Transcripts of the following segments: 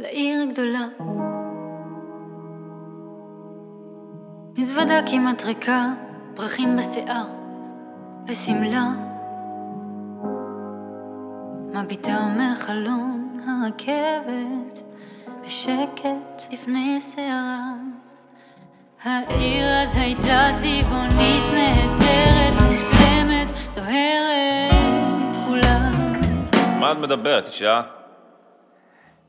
הגדולה. מזוודה כמעט ריקה, פרחים בשיער ושמלה. מביטה מחלון הרכבת בשקט לפני סערה. העיר אז הייתה צבעונית נהדרת, מושלמת, זוהרת כולה. מה את מדברת, אישה?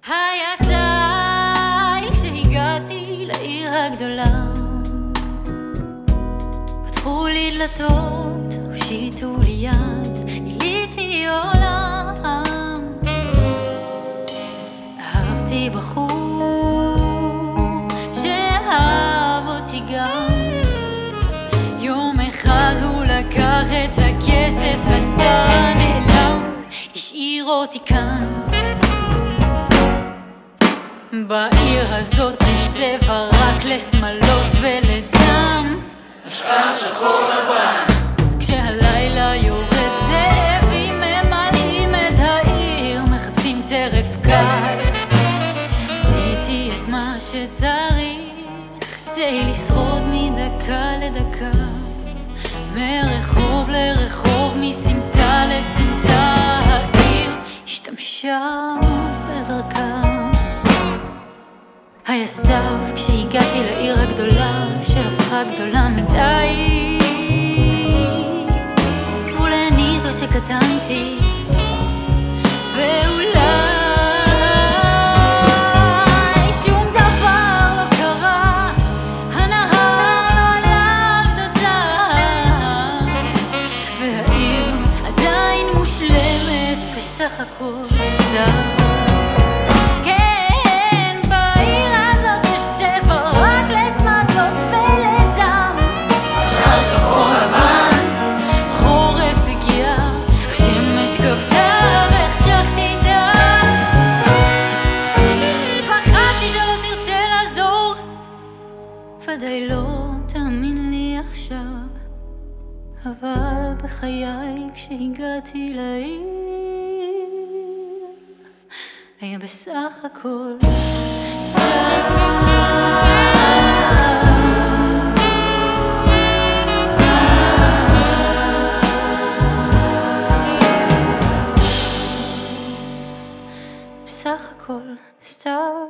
היה סטייל כשהגעתי לעיר הגדולה. פתחו לי דלתות, הושיטו לי יד, גיליתי עולם. אהבתי בחור שאהב אותי גם. יום אחד הוא לקח את הכסף, נסע נעלם, השאיר אותי כאן. בעיר הזאת יש צבע רק לשמלות ולדם. השאר שחור לבן. כשהלילה יורד זאבים ממלאים את העיר, מחפשים טרף קל. עשיתי את מה שצריך כדי לשרוד מדקה לדקה. מרחוב לרחוב, היה סתיו כשהגעתי לעיר הגדולה, שהפכה גדולה מדי. ואולי זו שקטנתי, ואולי שום דבר לא לא בסך הכל ודאי לא תאמין לי עכשיו, אבל בחיי כשהגעתי לעיר, היה בסך הכל סער. סך הכל סתיו